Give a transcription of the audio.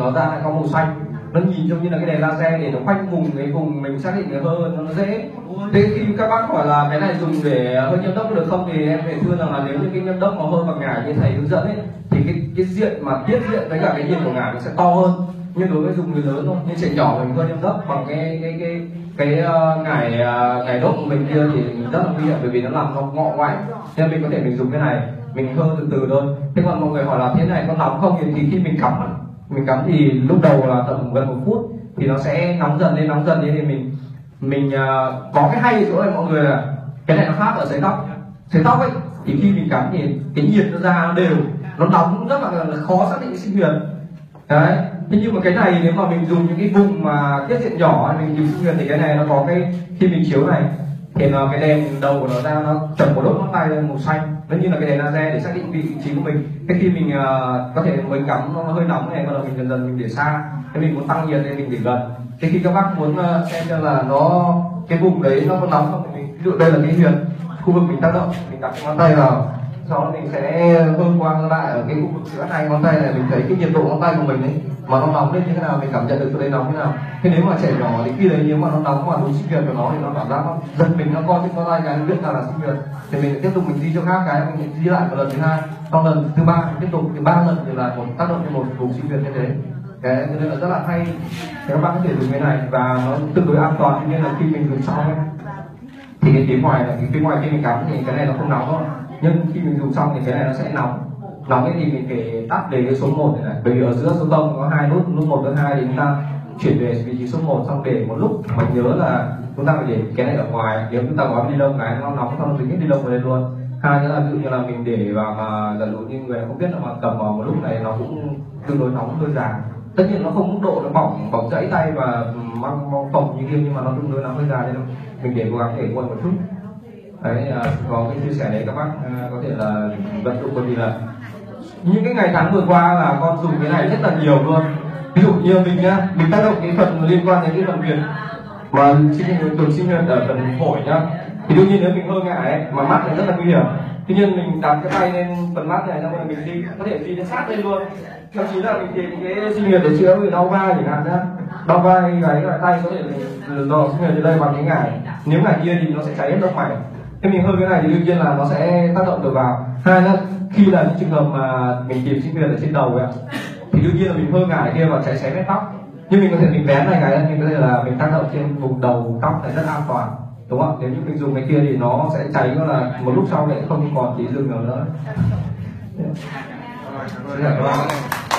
nó ra lại có màu xanh. Nó nhìn giống như là cái đèn laser để nó khoanh vùng cái vùng mình xác định cái hơn nó dễ. Thế khi các bác hỏi là cái này dùng để hơi nhâm đốc được không thì em phải thưa rằng là nếu như cái nhâm đốc nó hơi bằng ngải như thầy hướng dẫn ấy thì cái cái diện mà tiết diện với cả cái nhiệt của ngải nó sẽ to hơn. Nhưng đối với dùng người lớn thôi nhưng trẻ nhỏ mình hơi nhâm đốc bằng cái cái cái cái uh, ngải uh, ngải đốc của mình kia thì mình rất là nguy hiểm bởi vì nó làm nó ngọ ngoại nên mình có thể mình dùng cái này mình hơi từ từ thôi. Thế còn mọi người hỏi là thế này có nóng không thì khi mình cắm mình cắm thì lúc đầu là tầm gần một phút thì nó sẽ nóng dần lên nóng dần lên thì mình mình uh, có cái hay chỗ này mọi người là cái này nó khác ở sấy tóc. Sấy tóc ấy thì khi mình cắm thì cái nhiệt nó ra nó đều nó nóng rất là khó xác định sinh huyền đấy thế nhưng mà cái này nếu mà mình dùng những cái vùng mà tiết diện nhỏ mình dùng sinh huyền thì cái này nó có cái khi mình chiếu này thì nó cái đèn đầu của nó ra nó chậm một đốt ngón tay lên màu xanh. Nó như là cái đèn laser để xác định vị trí của mình. Cái khi mình uh, có thể mình cắm nó hơi nóng này bắt đầu mình dần dần mình để xa. Thế mình muốn tăng nhiệt thì mình để gần. Thế khi các bác muốn uh, xem cho là nó cái vùng đấy nó có nóng không thì mình ví dụ đây là cái huyền khu vực mình tác động mình đặt ngón tay vào sau đó mình sẽ hương qua lại ở cái khu vực giữa hai ngón tay này. Mình thấy cái nhiệt độ ngón tay của mình ấy mà nó nóng lên như thế nào mình cảm nhận được từ đấy nóng như nào. Thế nếu mà trẻ nhỏ thì khi đấy nếu mà nó nóng mà đúng sinh viên của nó thì nó cảm giác nó giật mình nó co trên ngón tay cái nó biết là là sinh viên thì mình tiếp tục mình di cho khác cái mình di lại một lần thứ hai. Sau lần thứ ba tiếp tục thì ba lần thì là một tác động cho một vùng sinh viên như thế. Cái nên là rất là hay. Thì các bạn có thể dùng cái này và nó tương đối an toàn như là khi mình dùng xong ấy, thì cái phía ngoài là cái phía ngoài khi mình cắm thì cái này nó không nóng thôi. Nhưng khi mình dùng xong thì cái này nó sẽ nóng. Nóng thì mình phải tắt về cái số 1 này, này. Bởi vì ở giữa số 0 có hai nút nút một nút hai thì chúng ta chuyển về vị trí số 1 xong để một lúc mình nhớ là chúng ta phải để cái này ở ngoài. Nếu chúng ta có đi lông cái nó nóng xong thì hết đi lông vào đây luôn. Hai nữa là ví dụ như là mình để vào mà giả dụ như người không biết là mà cầm vào một lúc này nó cũng tương đối nóng hơi dài tất nhiên nó không mức độ nó bỏng bỏng gãy tay và mang phồng như kia nhưng mà nó tương đối nó hơi dài nên mình để cố gắng để nguội một chút. Đấy à, có cái chia sẻ đấy các bác à, có thể là vận dụng bởi vì là những cái ngày tháng vừa qua là con dùng cái này rất là nhiều luôn. Ví dụ như mình nhá mình tác động cái phần liên quan đến cái phần huyệt mà sinh tuần sinh nhật ở phần phổi nhá. Thì đương nhiên nếu mình hơi ngại ấy, mà mắt thì rất là nguy hiểm tuy nhiên mình đặt cái tay lên phần mắt này, xong rồi mình đi, có thể đi đến sát lên luôn. Thậm chí là mình tìm cái sinh nhiệt để chữa người đau vai chẳng hạn nhá. Đau vai cái loại tay có thể mình sinh nhiệt từ đây bằng cái ngải. Nếu ngải kia thì nó sẽ cháy hết động mày. Thế mình hơi cái này thì đương nhiên là nó sẽ tác động được vào. Hai là khi là những trường hợp mà mình tìm sinh nhiệt ở trên đầu ấy thì đương nhiên là mình hơi ngải kia và cháy xé hết tóc. Nhưng mình có thể mình vén này cái mình có thể là mình tác động trên vùng đầu, tóc này rất an toàn đúng không? Nếu như mình dùng cái kia thì nó sẽ cháy nó là một lúc sau lại không còn tí dừng nào nữa. Xin cảm ơn